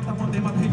mata, mata, mata,